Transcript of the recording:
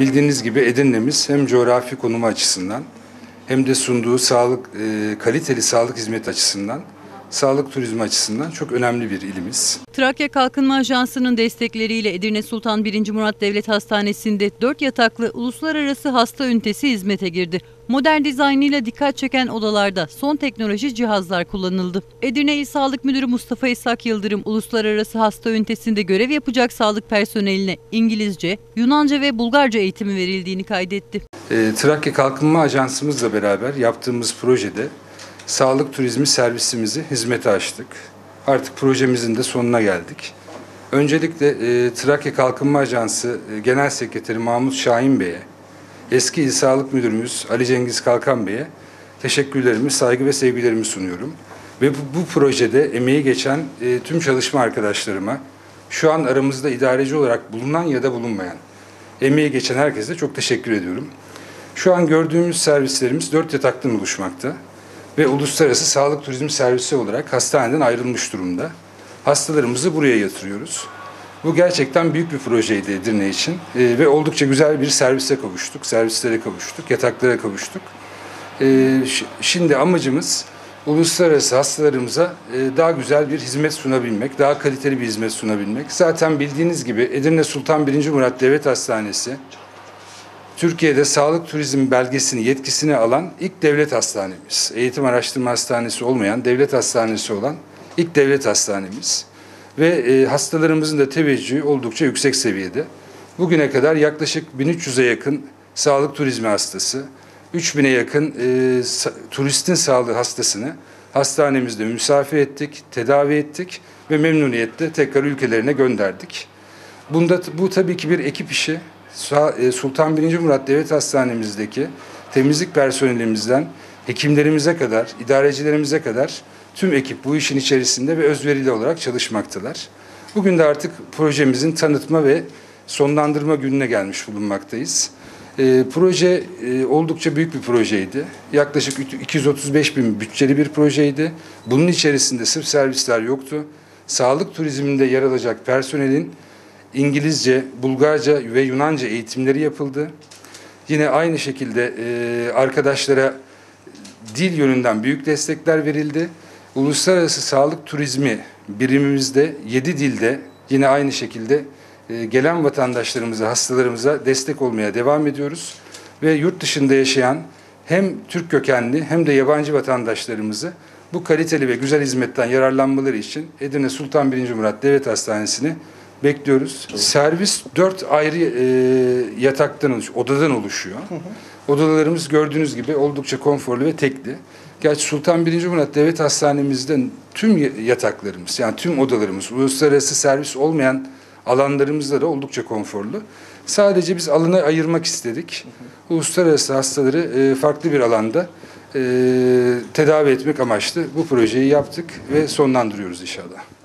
bildiğiniz gibi Edirne'miz hem coğrafi konumu açısından hem de sunduğu sağlık e, kaliteli sağlık hizmeti açısından sağlık turizmi açısından çok önemli bir ilimiz. Trakya Kalkınma Ajansı'nın destekleriyle Edirne Sultan 1. Murat Devlet Hastanesi'nde 4 yataklı uluslararası hasta ünitesi hizmete girdi. Modern dizaynıyla dikkat çeken odalarda son teknoloji cihazlar kullanıldı. Edirne İl Sağlık Müdürü Mustafa İshak Yıldırım, uluslararası hasta ünitesinde görev yapacak sağlık personeline İngilizce, Yunanca ve Bulgarca eğitimi verildiğini kaydetti. E, Trakya Kalkınma Ajansımızla beraber yaptığımız projede sağlık turizmi servisimizi hizmete açtık. Artık projemizin de sonuna geldik. Öncelikle e, Trakya Kalkınma Ajansı e, Genel Sekreteri Mahmut Şahin Bey'e, eski İl Sağlık Müdürümüz Ali Cengiz Kalkan Bey'e teşekkürlerimi, saygı ve sevgilerimi sunuyorum. Ve bu, bu projede emeği geçen e, tüm çalışma arkadaşlarıma, şu an aramızda idareci olarak bulunan ya da bulunmayan, emeği geçen herkese çok teşekkür ediyorum. Şu an gördüğümüz servislerimiz dört yataktan oluşmakta ve uluslararası sağlık turizmi servisi olarak hastaneden ayrılmış durumda. Hastalarımızı buraya yatırıyoruz. Bu gerçekten büyük bir projeydi Edirne için Ee, ve oldukça güzel bir servise kavuştuk, servislere kavuştuk, yataklara kavuştuk. Ş- şimdi amacımız uluslararası hastalarımıza e, daha güzel bir hizmet sunabilmek, daha kaliteli bir hizmet sunabilmek. Zaten bildiğiniz gibi Edirne Sultan 1. Murat Devlet Hastanesi Türkiye'de sağlık turizm belgesini, yetkisini alan ilk devlet hastanemiz. Eğitim araştırma hastanesi olmayan, devlet hastanesi olan ilk devlet hastanemiz. Ve e, hastalarımızın da teveccühü oldukça yüksek seviyede. Bugüne kadar yaklaşık 1300'e yakın sağlık turizmi hastası, 3000'e yakın e, sa- turistin sağlığı hastasını hastanemizde misafir ettik, tedavi ettik ve memnuniyetle tekrar ülkelerine gönderdik. Bunda bu tabii ki bir ekip işi. E, Sultan 1. Murat Devlet Hastanemizdeki temizlik personelimizden hekimlerimize kadar, idarecilerimize kadar tüm ekip bu işin içerisinde ve özverili olarak çalışmaktalar. Bugün de artık projemizin tanıtma ve sonlandırma gününe gelmiş bulunmaktayız. E, proje e, oldukça büyük bir projeydi. Yaklaşık 235 bin bütçeli bir projeydi. Bunun içerisinde sırf servisler yoktu. Sağlık turizminde yer alacak personelin İngilizce, Bulgarca ve Yunanca eğitimleri yapıldı. Yine aynı şekilde e, arkadaşlara dil yönünden büyük destekler verildi. Uluslararası sağlık turizmi birimimizde 7 dilde yine aynı şekilde e, gelen vatandaşlarımıza, hastalarımıza destek olmaya devam ediyoruz. Ve yurt dışında yaşayan hem Türk kökenli hem de yabancı vatandaşlarımızı bu kaliteli ve güzel hizmetten yararlanmaları için Edirne Sultan 1. Murat Devlet Hastanesi'ni bekliyoruz. Servis dört ayrı e, yataktan oluşuyor, odadan oluşuyor. Odalarımız gördüğünüz gibi oldukça konforlu ve tekli. Gerçi Sultan 1. Murat Devlet Hastanemizde tüm yataklarımız yani tüm odalarımız uluslararası servis olmayan alanlarımızda da oldukça konforlu. Sadece biz alana ayırmak istedik. Uluslararası hastaları e, farklı bir alanda e, tedavi etmek amaçlı bu projeyi yaptık ve sonlandırıyoruz inşallah.